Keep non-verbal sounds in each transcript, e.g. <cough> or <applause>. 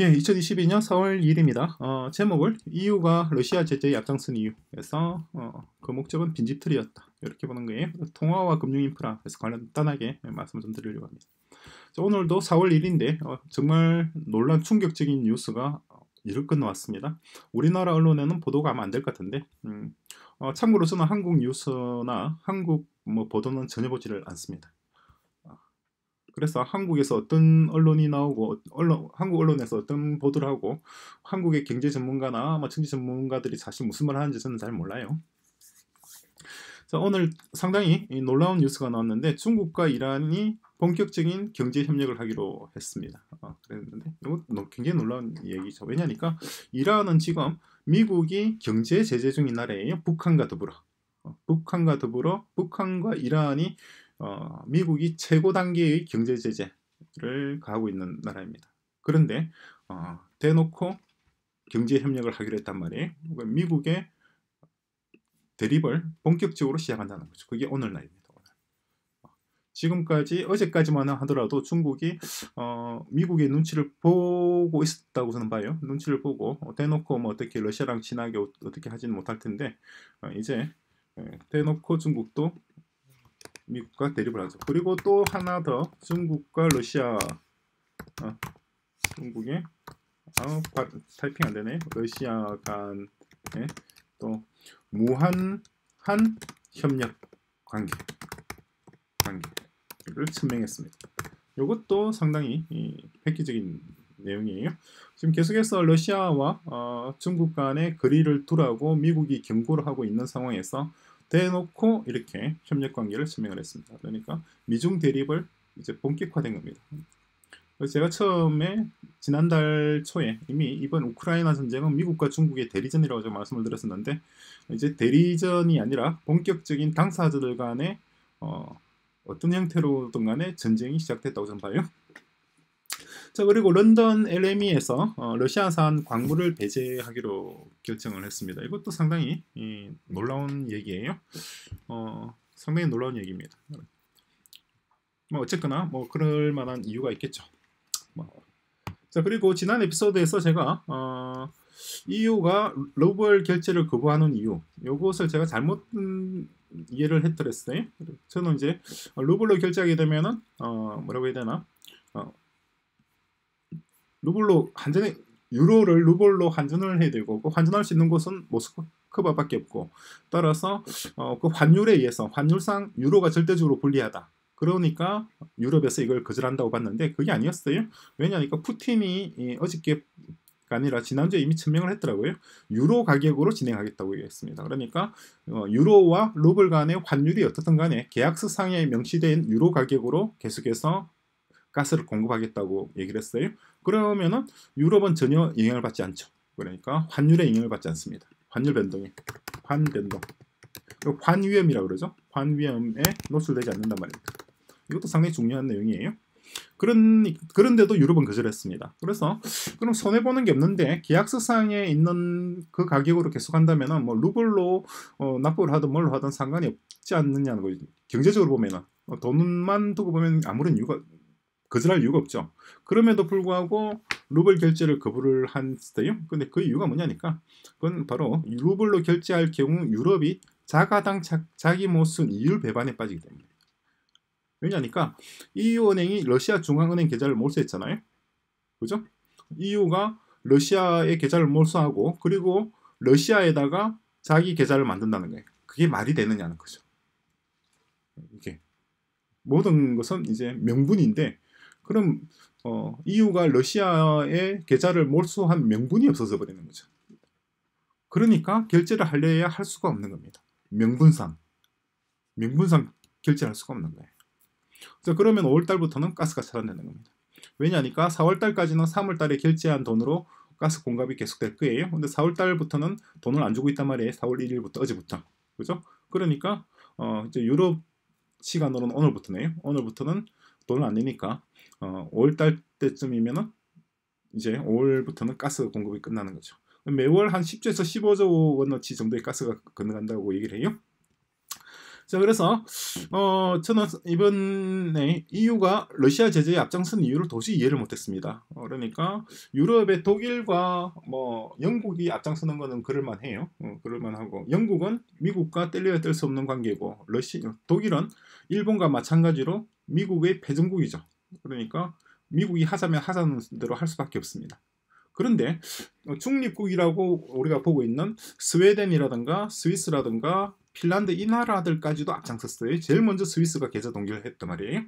예, 2022년 4월 1일입니다. 어, 제목을 EU가 러시아 제재에 앞장선 이유에서 어, 그 목적은 빈집털이였다. 이렇게 보는 거예요. 통화와 금융 인프라에서 간단하게 말씀을 좀 드리려고 합니다. 자, 오늘도 4월 1일인데 어, 정말 놀란 충격적인 뉴스가 이를 끝나왔습니다. 우리나라 언론에는 보도가 아마 안 될 것 같은데 음, 어, 참고로 저는 한국 뉴스나 한국 뭐 보도는 전혀 보지를 않습니다. 그래서 한국에서 어떤 언론이 나오고 언론, 한국 언론에서 어떤 보도를 하고 한국의 경제 전문가나 뭐 정치 전문가들이 사실 무슨 말을 하는지 저는 잘 몰라요. 자, 오늘 상당히 놀라운 뉴스가 나왔는데 중국과 이란이 본격적인 경제 협력을 하기로 했습니다. 어, 그랬는데 이거 굉장히 놀라운 얘기죠. 왜냐니까 이란은 지금 미국이 경제 제재 중인 나라예요. 북한과 더불어. 어, 북한과 더불어 북한과 이란이 어, 미국이 최고 단계의 경제 제재를 가하고 있는 나라입니다. 그런데 어, 대놓고 경제 협력을 하기로 했단 말이에요. 그러니까 미국의 대립을 본격적으로 시작한다는 거죠. 그게 오늘 날입니다. 오늘. 어, 지금까지 어제까지만 하더라도 중국이 어, 미국의 눈치를 보고 있었다고 저는 봐요. 눈치를 보고 어, 대놓고 뭐 어떻게 러시아랑 친하게 어떻게 하지는 못할 텐데 어, 이제 예, 대놓고 중국도 미국과 대립을 하죠. 그리고 또 하나 더 중국과 러시아 어, 중국의 아, 타이핑 안 되네. 러시아 간에 또 무한한 협력 관계 관계를 천명했습니다. 이것도 상당히 획기적인 내용이에요. 지금 계속해서 러시아와 어, 중국 간의 거리를 두라고 미국이 경고를 하고 있는 상황에서 대놓고 이렇게 협력 관계를 설명을 했습니다. 그러니까 미중 대립을 이제 본격화된 겁니다. 제가 처음에 지난달 초에 이미 이번 우크라이나 전쟁은 미국과 중국의 대리전이라고 제가 말씀을 드렸었는데 이제 대리전이 아니라 본격적인 당사자들 간의 어, 어떤 형태로든 간에 전쟁이 시작됐다고 저는 봐요. 자 그리고 런던 LME에서 어, 러시아산 광물을 배제하기로 결정을 했습니다. 이것도 상당히 이, 놀라운 얘기예요. 어, 상당히 놀라운 얘기입니다. 뭐 어쨌거나 뭐 그럴 만한 이유가 있겠죠. 뭐. 자 그리고 지난 에피소드에서 제가 어, EU가 루블 결제를 거부하는 이유 이것을 제가 잘못 음, 이해를 했더랬어요. 저는 이제 루블로 결제하게 되면은 어, 뭐라고 해야 되나 어, 루블로 환전에 유로를 루블로 환전을 해야 되고 그 환전할 수 있는 곳은 모스크바밖에 없고 따라서 어, 그 환율에 의해서 환율상 유로가 절대적으로 불리하다. 그러니까 유럽에서 이걸 거절한다고 봤는데 그게 아니었어요. 왜냐하니까 푸틴이 어저께가 아니라 지난주에 이미 천명을 했더라고요. 유로 가격으로 진행하겠다고 얘기했습니다. 그러니까 어, 유로와 루블 간의 환율이 어떻든 간에 계약서상에 명시된 유로 가격으로 계속해서 가스를 공급하겠다고 얘기를 했어요. 그러면은 유럽은 전혀 영향을 받지 않죠. 그러니까 환율에 영향을 받지 않습니다. 환율 변동에 환 변동. 환위험이라고 그러죠. 환위험에 노출되지 않는단 말입니다. 이것도 상당히 중요한 내용이에요. 그런 그런데도 유럽은 거절했습니다. 그래서 그럼 손해 보는 게 없는데 계약서상에 있는 그 가격으로 계속 한다면은 뭐 루블로 어, 납부를 하든 뭘로 하든 상관이 없지 않느냐는 거죠. 경제적으로 보면은 어, 돈만 두고 보면 아무런 이유가 거절할 이유가 없죠. 그럼에도 불구하고 루블 결제를 거부를 했어요. 근데 그 이유가 뭐냐니까 그건 바로 루블로 결제할 경우 유럽이 자가당 자, 기 모순 이율 배반에 빠지기 때문에 왜냐니까 EU은행이 러시아 중앙은행 계좌를 몰수했잖아요. 그죠? EU가 러시아의 계좌를 몰수하고 그리고 러시아에다가 자기 계좌를 만든다는 거예요. 그게 말이 되느냐는 거죠. 이게 모든 것은 이제 명분인데 그럼 어, EU가 러시아의 계좌를 몰수한 명분이 없어져 버리는 거죠. 그러니까 결제를 하려야 할 수가 없는 겁니다. 명분상 명분상 결제할 를 수가 없는 거예요. 그래서 그러면 5월 달부터는 가스가 차단되는 겁니다. 왜냐니까 4월 달까지는 3월 달에 결제한 돈으로 가스 공급이 계속될 거예요. 근데 4월 달부터는 돈을 안 주고 있단 말이에요. 4월 1일부터 어제부터. 그죠? 그러니까 어, 이제 유럽 시간으로는 오늘부터네요. 오늘부터는 돈을 안 내니까 어, 5월달 때쯤이면은 이제 5월부터는 가스 공급이 끝나는 거죠. 매월 한 10조에서 15조 원어치 정도의 가스가 건너간다고 얘기를 해요. 자 그래서 어 저는 이번에 EU가 러시아 제재에 앞장선 이유를 도저히 이해를 못했습니다. 어, 그러니까 유럽의 독일과 뭐 영국이 앞장서는 거는 그럴만해요. 어, 그럴만하고 영국은 미국과 뗄려야 뗄 수 없는 관계고 러시 독일은 일본과 마찬가지로 미국의 패전국이죠. 그러니까 미국이 하자면 하자는 대로 할 수밖에 없습니다. 그런데 중립국이라고 우리가 보고 있는 스웨덴이라든가 스위스라든가 핀란드 이 나라들까지도 앞장섰어요. 제일 먼저 스위스가 계좌 동결을 했단 말이에요.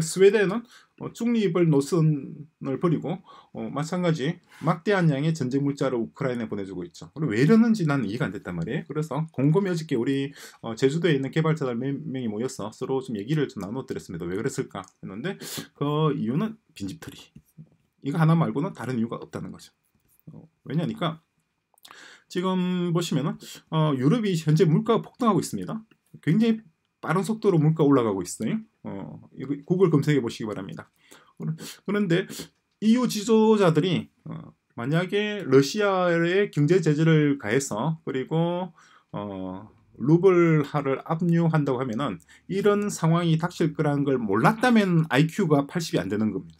스웨덴은 어, 중립을 노선을 버리고 어, 마찬가지 막대한 양의 전쟁 물자를 우크라이나에 보내주고 있죠. 왜 이러는지 난 이해가 안 됐단 말이에요. 그래서 곰곰이 어저께 우리 어, 제주도에 있는 개발자들 몇 명이 모여서 서로 좀 얘기를 좀 나눠드렸습니다. 왜 그랬을까 했는데 그 이유는 빈집털이. 이거 하나 말고는 다른 이유가 없다는 거죠. 어, 왜냐니까 지금 보시면은 어, 유럽이 현재 물가가 폭등하고 있습니다. 굉장히 빠른 속도로 물가 올라가고 있어요. 어, 구글 검색해 보시기 바랍니다. 그런데 EU 지도자들이 어, 만약에 러시아에 경제 제재를 가해서 그리고 어, 루블화를 압류한다고 하면은 이런 상황이 닥칠 거라는 걸 몰랐다면 IQ가 80이 안 되는 겁니다.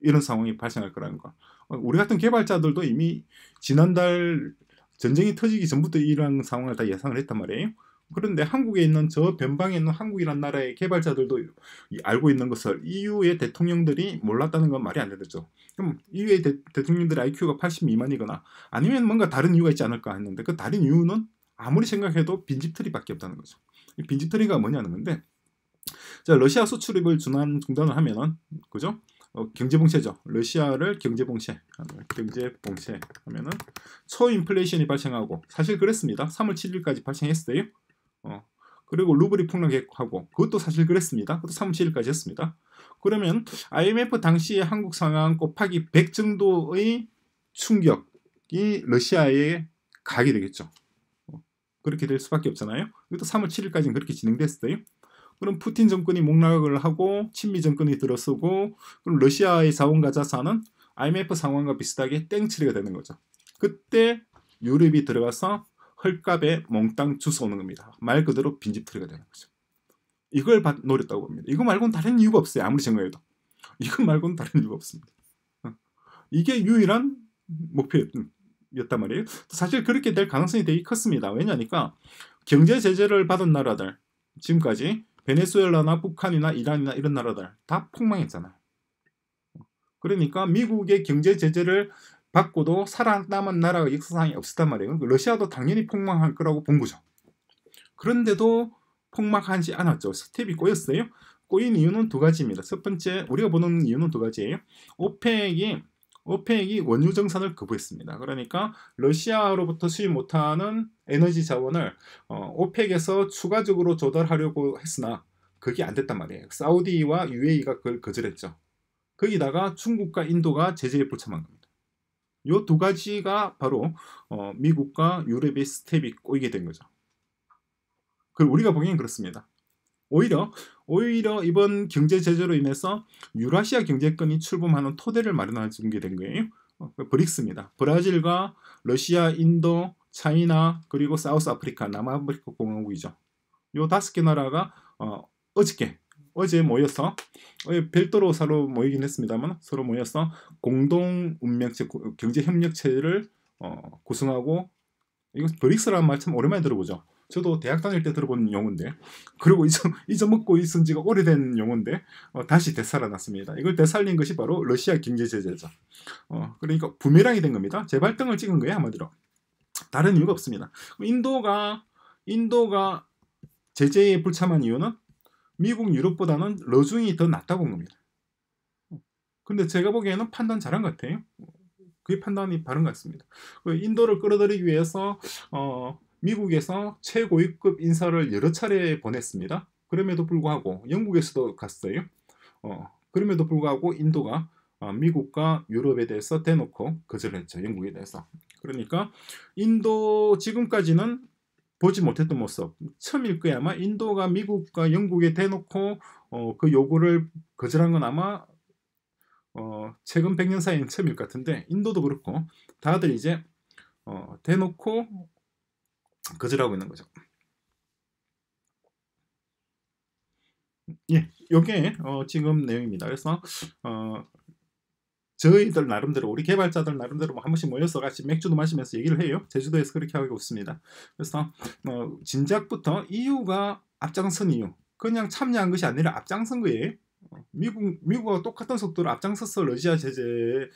이런 상황이 발생할 거라는 거. 어, 우리 같은 개발자들도 이미 지난달 전쟁이 터지기 전부터 이런 상황을 다 예상을 했단 말이에요. 그런데 한국에 있는 저 변방에 있는 한국이란 나라의 개발자들도 알고 있는 것을 EU의 대통령들이 몰랐다는 건 말이 안 되죠. 그럼 EU의 대, 통령들의 IQ가 80 미만이거나 아니면 뭔가 다른 이유가 있지 않을까 했는데 그 다른 이유는 아무리 생각해도 빈집털이밖에 없다는 거죠. 빈집털이가 뭐냐는 건데 자 러시아 수출입을 중단 중단을 하면은 그죠? 어, 경제봉쇄죠. 러시아를 경제봉쇄, 경제봉쇄 하면은 초인플레이션이 발생하고 사실 그랬습니다. 3월 7일까지 발생했어요. 어, 그리고 루블이 폭락하고 그것도 사실 그랬습니다. 그것도 3월 7일까지 했습니다. 그러면 IMF 당시의 한국 상황 곱하기 100 정도의 충격이 러시아에 가게 되겠죠. 어, 그렇게 될 수밖에 없잖아요. 이것도 3월 7일까지는 그렇게 진행됐어요. 그럼 푸틴 정권이 목락을 하고 친미 정권이 들어서고 그럼 러시아의 자원과 자산은 IMF 상황과 비슷하게 땡처리가 되는 거죠. 그때 유럽이 들어가서 헐값에 몽땅 주워오는 겁니다. 말 그대로 빈집털이가 되는 거죠. 이걸 노렸다고 봅니다. 이거 말고는 다른 이유가 없어요. 아무리 생각해도. 이거 말고는 다른 이유가 없습니다. 어. 이게 유일한 목표였단 말이에요. 사실 그렇게 될 가능성이 되게 컸습니다. 왜냐니까 경제 제재를 받은 나라들 지금까지 베네수엘라나 북한이나 이란이나 이런 나라들 다 폭망했잖아요. 그러니까 미국의 경제 제재를 받고도 살아남은 나라가 역사상에 없었단 말이에요. 그러니까 러시아도 당연히 폭망할 거라고 본 거죠. 그런데도 폭망하지 않았죠. 스텝이 꼬였어요. 꼬인 이유는 두 가지입니다. 첫 번째, 우리가 보는 이유는 두 가지예요. 오펙이 오펙이 원유 정산을 거부했습니다. 그러니까 러시아로부터 수입 못하는 에너지 자원을 어, OPEC에서 추가적으로 조달하려고 했으나 그게 안 됐단 말이에요. 사우디와 UAE가 그걸 거절했죠. 거기다가 중국과 인도가 제재에 불참한 겁니다. 이 두 가지가 바로 어, 미국과 유럽의 스텝이 꼬이게 된 거죠. 그 우리가 보기엔 그렇습니다. 오히려 오히려 이번 경제 제재로 인해서 유라시아 경제권이 출범하는 토대를 마련해 준게 된 거예요. 어, 그 브릭스입니다. 브라질과 러시아, 인도, China 그리고 South Africa, 남아프리카 공화국이죠. 요 다섯 개 나라가 어, 어저께 어제 모여서 어, 별도로 서로 모이긴 했습니다만 서로 모여서 공동 운명체 경제 협력체를 어, 구성하고 이거 브릭스라는 말 참 오랜만에 들어보죠. 저도 대학 다닐 때 들어본 용어인데 그리고 <laughs> 잊어, 잊어먹고 있은 지가 오래된 용어인데 어, 다시 되살아났습니다. 이걸 되살린 것이 바로 러시아 경제 제재죠. 어, 그러니까 부메랑이 된 겁니다. 재발등을 찍은 거예요 한마디로. 다른 이유가 없습니다. 인도가 인도가 제재에 불참한 이유는 미국 유럽보다는 러중이 더 낫다고 본 겁니다. 근데 제가 보기에는 판단 잘한 것 같아요. 그게 판단이 바른 것 같습니다. 그 인도를 끌어들이기 위해서 어, 미국에서 최고위급 인사를 여러 차례 보냈습니다. 그럼에도 불구하고 영국에서도 갔어요. 어, 그럼에도 불구하고 인도가 어, 미국과 유럽에 대해서 대놓고 거절했죠. 영국에 대해서. 그러니까 인도 지금까지는 보지 못했던 모습 처음일 거야 아마 인도가 미국과 영국에 대놓고 어, 그 요구를 거절한 건 아마 어, 최근 100년 사이는 처음일 것 같은데 인도도 그렇고 다들 이제 어, 대놓고 거절하고 있는 거죠. 예, 요게 어, 지금 내용입니다. 그래서 어, 저희들 나름대로 우리 개발자들 나름대로 뭐 한 번씩 모여서 같이 맥주도 마시면서 얘기를 해요. 제주도에서 그렇게 하고 있습니다. 그래서 어, 진작부터 EU가 앞장선 이유, 그냥 참여한 것이 아니라 앞장선 거예요. 어, 미국 미국과 똑같은 속도로 앞장서서 러시아 제재를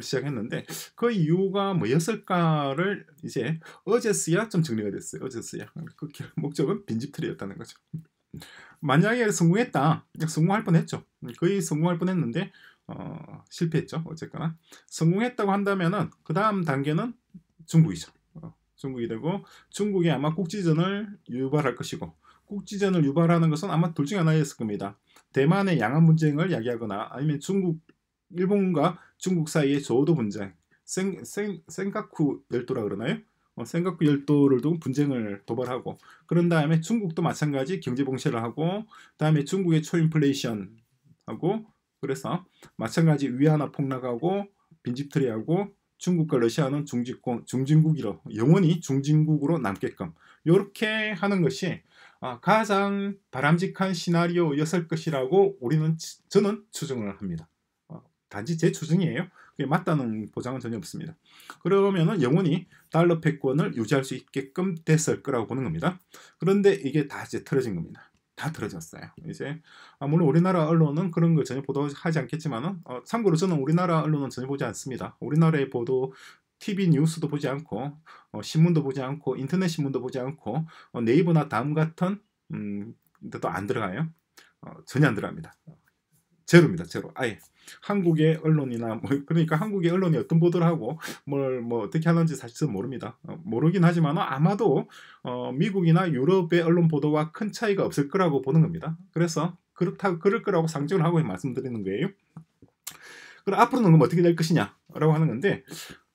시작했는데 그 이유가 뭐였을까를 이제 어제스야 좀 정리가 됐어요. 어제스야 그 목적은 빈집털이였다는 거죠. 만약에 성공했다, 성공할 뻔했죠. 거의 성공할 뻔했는데 어, 실패했죠. 어쨌거나 성공했다고 한다면은 그 다음 단계는 중국이죠. 어, 중국이 되고 중국이 아마 국지전을 유발할 것이고 국지전을 유발하는 것은 아마 둘 중에 하나였을 겁니다. 대만의 양안 분쟁을 야기하거나 아니면 중국 일본과 중국 사이의 조도 분쟁, 생, 생, 생가쿠 열도라 그러나요? 어, 생가쿠 열도를 두고 분쟁을 도발하고 그런 다음에 중국도 마찬가지 경제 봉쇄를 하고 다음에 중국의 초인플레이션 하고 그래서 마찬가지 위안화 폭락하고 빈집털이하고 중국과 러시아는 중직권, 중진국이로 영원히 중진국으로 남게끔 이렇게 하는 것이 아, 가장 바람직한 시나리오였을 것이라고 우리는 저는 추정을 합니다. 어, 단지 제 추정이에요. 그게 맞다는 보장은 전혀 없습니다. 그러면은 영원히 달러 패권을 유지할 수 있게끔 됐을 거라고 보는 겁니다. 그런데 이게 다 이제 틀어진 겁니다. 다 틀어졌어요. 이제 아, 물론 우리나라 언론은 그런 걸 전혀 보도하지 않겠지만은 어, 참고로 저는 우리나라 언론은 전혀 보지 않습니다. 우리나라의 보도 TV 뉴스도 보지 않고 어, 신문도 보지 않고 인터넷 신문도 보지 않고 어, 네이버나 다음 같은 음, 데도 안 들어가요. 어, 전혀 안 들어갑니다. 제로입니다. 제로. 아예 한국의 언론이나 뭐 <laughs> 그러니까 한국의 언론이 어떤 보도를 하고 뭘 뭐 어떻게 하는지 사실은 모릅니다. 어, 모르긴 하지만 아마도 어, 미국이나 유럽의 언론 보도와 큰 차이가 없을 거라고 보는 겁니다. 그래서 그렇다 그럴 거라고 상정을 하고 말씀드리는 거예요. 그럼 앞으로는 그럼 어떻게 될 것이냐라고 하는 건데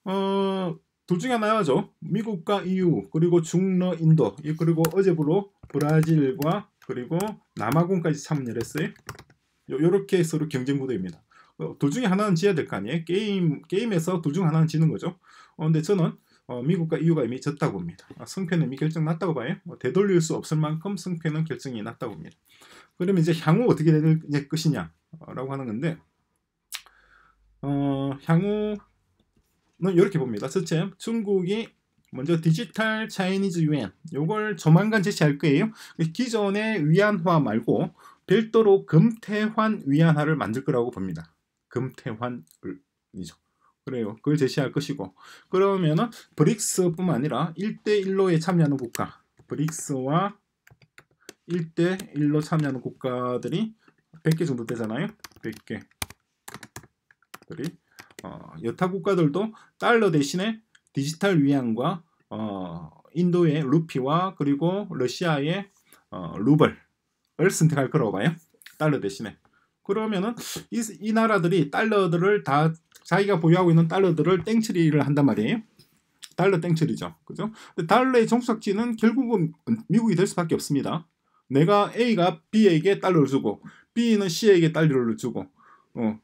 어, 둘 중에 하나죠. 미국과 EU 그리고 중러 인도 그리고 어제부로 브라질과 그리고 남아공까지 참여를 했어요. 요렇게 서로 경쟁 구도입니다. 어, 둘 중에 하나는 지어야 될 거 아니에요? 게임, 게임에서 둘 중 하나는 지는 거죠. 어, 근데 저는 어, 미국과 EU가 이미 졌다고 봅니다. 아, 승패는 이미 결정 났다고 봐요. 어, 되돌릴 수 없을 만큼 승패는 결정이 났다고 봅니다. 그러면 이제 향후 어떻게 될 것이냐라고 하는 건데, 어, 향후는 이렇게 봅니다. 첫째, 중국이 먼저 디지털 차이니즈 유엔 요걸 조만간 제시할 거예요. 기존의 위안화 말고 별도로 금태환 위안화를 만들 거라고 봅니다. 금태환이죠. 그래요. 그걸 제시할 것이고 그러면은 브릭스뿐만 아니라 1대1로에 참여하는 국가 브릭스와 1대1로 참여하는 국가들이 100개 정도 되잖아요. 100개 들이 어, 여타 국가들도 달러 대신에 디지털 위안과 어, 인도의 루피와 그리고 러시아의 어, 루블 을 선택할 거라고 봐요. <laughs> 달러 대신에. 그러면은 이, 이 나라들이 달러들을 다 자기가 보유하고 있는 달러들을 땡처리를 한단 말이에요. 달러 땡처리죠. 그죠? 근데 달러의 종착지는 결국은 미국이 될 수밖에 없습니다. 내가 A가 B에게 달러를 주고 B는 C에게 달러를 주고 어,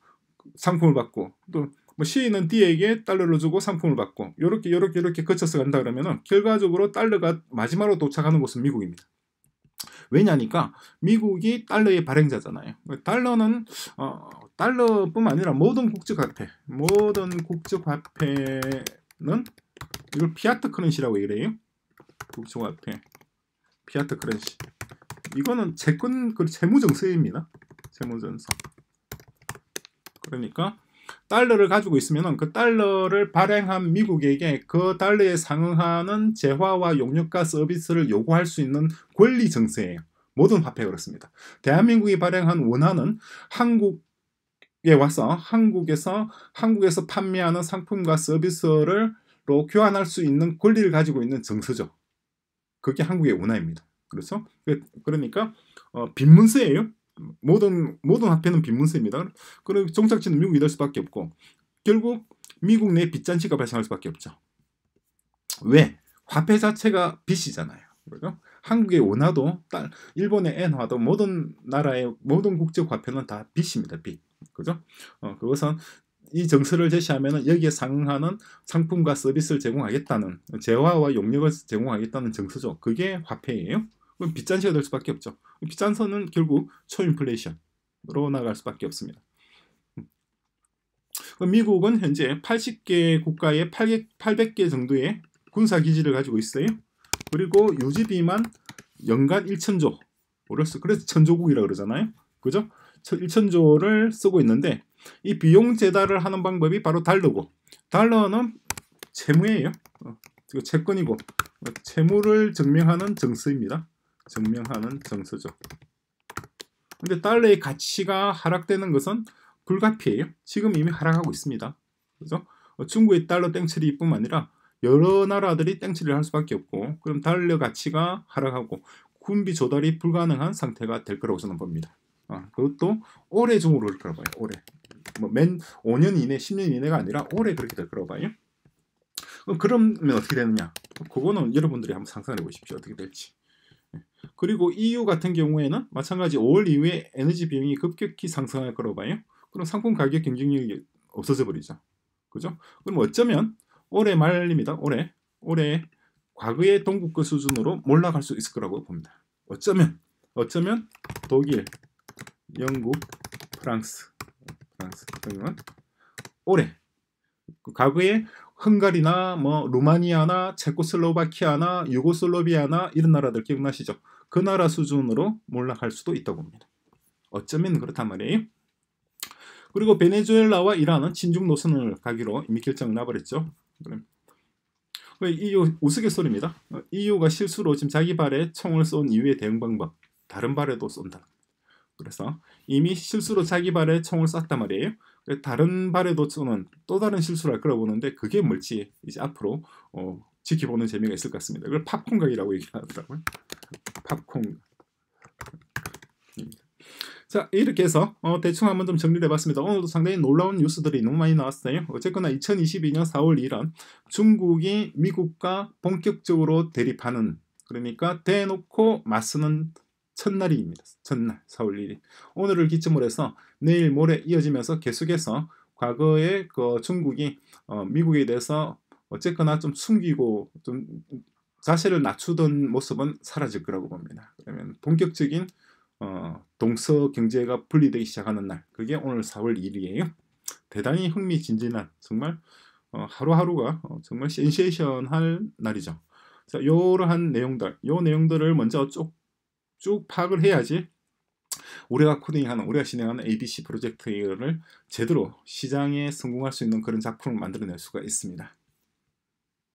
상품을 받고 또 뭐 C는 D에게 달러를 주고 상품을 받고 이렇게 이렇게 이렇게 거쳐서 간다 그러면은 결과적으로 달러가 마지막으로 도착하는 곳은 미국입니다. 왜냐니까 미국이 달러의 발행자잖아요. 달러는 어, 달러뿐만 아니라 모든 국제화폐, 모든 국제화폐는 이걸 피아트 커런시라고 얘기해요. 국제화폐, 피아트 커런시. 이거는 채권 그 채무정서입니다. 채무정서. 그러니까 달러를 가지고 있으면 그 달러를 발행한 미국에게 그 달러에 상응하는 재화와 용역과 서비스를 요구할 수 있는 권리 정세예요. 모든 화폐가 그렇습니다. 대한민국이 발행한 원화는 한국에 와서 한국에서 한국에서 판매하는 상품과 서비스를 로 교환할 수 있는 권리를 가지고 있는 정서죠. 그게 한국의 원화입니다. 그렇죠? 그러니까 어, 빈문서예요. 모든 모든 화폐는 빈문서입니다. 그리고 종착지는 미국이 될 수밖에 없고 결국 미국 내 빚잔치가 발생할 수밖에 없죠. 왜? 화폐 자체가 빚이잖아요. 그죠? 한국의 원화도 일본의 엔화도 모든 나라의 모든 국적 화폐는 다 빚입니다. 빚. 그죠? 어, 그것은 이 정서를 제시하면 여기에 상응하는 상품과 서비스를 제공하겠다는 재화와 용역을 제공하겠다는 정서죠. 그게 화폐예요. 그럼 빚잔치가 될 수밖에 없죠. 빚잔서는 결국 초인플레이션으로 나갈 수밖에 없습니다. 미국은 현재 80개 국가에 800개 정도의 군사 기지를 가지고 있어요. 그리고 유지비만 연간 1천조. 그래서 천조국이라 그러잖아요. 그죠? 1천조를 쓰고 있는데 이 비용 제달을 하는 방법이 바로 달러고 달러는 채무예요. 어, 채권이고 채무를 증명하는 정서입니다. 증명하는 정서죠. 근데 달러의 가치가 하락되는 것은 불가피해요. 지금 이미 하락하고 있습니다. 그죠? 어, 중국의 달러 땡처리뿐만 아니라 여러 나라들이 땡처리를 할 수밖에 없고 그럼 달러 가치가 하락하고 군비 조달이 불가능한 상태가 될 거라고 저는 봅니다. 아, 그것도 올해 중으로 그럴 거라고 봐요. 올해. 뭐맨 5년 이내, 10년 이내가 아니라 올해 그렇게 될 거라고 봐요. 그러면 어떻게 되느냐? 그거는 여러분들이 한번 상상해 보십시오. 어떻게 될지. 예. 그리고 EU 같은 경우에는 마찬가지 5월 이후에 에너지 비용이 급격히 상승할 거라고 봐요. 그럼 상품 가격 경쟁력이 없어져 버리죠. 그죠? 그럼 어쩌면 올해 말입니다. 올해 올해 과거의 동국과 수준으로 몰락할 수 있을 거라고 봅니다. 어쩌면 어쩌면 독일, 영국, 프랑스, 프랑스 등은 올해 과거에 헝가리나 뭐 루마니아나 체코슬로바키아나 유고슬로비아나 이런 나라들 기억나시죠? 그 나라 수준으로 몰락할 수도 있다고 봅니다. 어쩌면 그렇단 말이에요. 그리고 베네수엘라와 이란은 친중 노선을 가기로 이미 결정을 나버렸죠. EU 우스갯소리입니다. EU가 실수로 지금 자기 발에 총을 쏜 이후의 대응 방법 다른 발에도 쏜다. 그래서 이미 실수로 자기 발에 총을 쐈단 말이에요. 다른 발에도 쏘는 또 다른 실수를 할 거라고 보는데 그게 뭘지 이제 앞으로 어, 지켜보는 재미가 있을 것 같습니다. 이걸 팝콘 각이라고 얘기하더라고요. 팝콘. 자 이렇게 해서 어, 대충 한번 좀 정리를 해봤습니다. 오늘도 상당히 놀라운 뉴스들이 너무 많이 나왔어요. 어쨌거나 2022년 4월 1일 중국이 미국과 본격적으로 대립하는 그러니까 대놓고 맞서는 첫날입니다. 첫날 4월 1일. 오늘을 기점으로 해서 내일 모레 이어지면서 계속해서 과거에 그 중국이 어, 미국에 대해서 어쨌거나 좀 숨기고 좀 자세를 낮추던 모습은 사라질 거라고 봅니다. 그러면 본격적인 어, 동서 경제가 분리되기 시작하는 날, 그게 오늘 4월 2일이에요. 대단히 흥미진진한 정말 어, 하루하루가 어, 정말 센세이션할 날이죠. 자, 이러한 내용들, 요 내용들을 먼저 쭉, 쭉 파악을 해야지 우리가 코딩하는, 우리가 진행하는 ABC 프로젝트를 제대로 시장에 성공할 수 있는 그런 작품을 만들어낼 수가 있습니다.